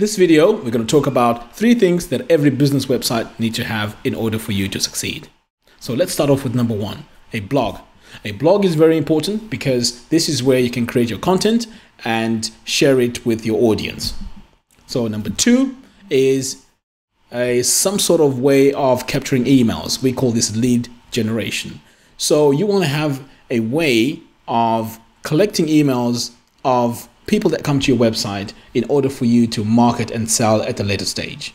This video, we're going to talk about three things that every business website needs to have in order for you to succeed. So let's start off with number one, a blog. A blog is very important because this is where you can create your content and share it with your audience. So number two is a some sort of way of capturing emails. We call this lead generation. So you want to have a way of collecting emails of people that come to your website in order for you to market and sell at a later stage.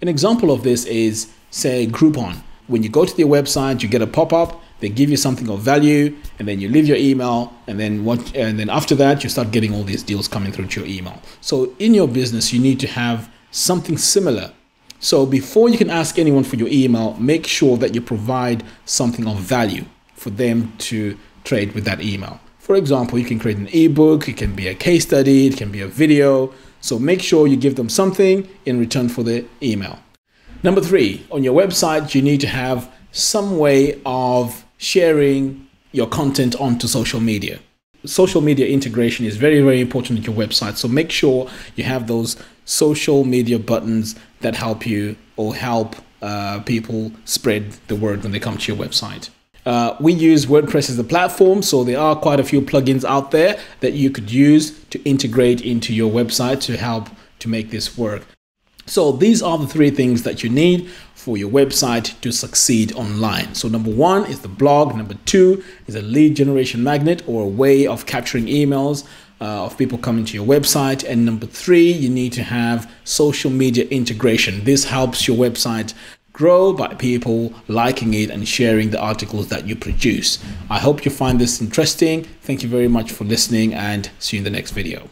An example of this is, say, Groupon. When you go to their website, you get a pop up, they give you something of value, and then you leave your email, and then what, and then after that, you start getting all these deals coming through to your email. So in your business, you need to have something similar. So before you can ask anyone for your email, make sure that you provide something of value for them to trade with that email. For example, you can create an ebook, it can be a case study, it can be a video. So make sure you give them something in return for the email. Number three, on your website, you need to have some way of sharing your content onto social media. Social media integration is very, very important on your website. So make sure you have those social media buttons that help you or help uh, people spread the word when they come to your website. Uh, we use WordPress as a platform, so there are quite a few plugins out there that you could use to integrate into your website to help to make this work. So these are the three things that you need for your website to succeed online. So number one is the blog. Number two is a lead generation magnet or a way of capturing emails uh, of people coming to your website. And number three, you need to have social media integration. This helps your website grow by people liking it and sharing the articles that you produce. I hope you find this interesting. Thank you very much for listening and see you in the next video.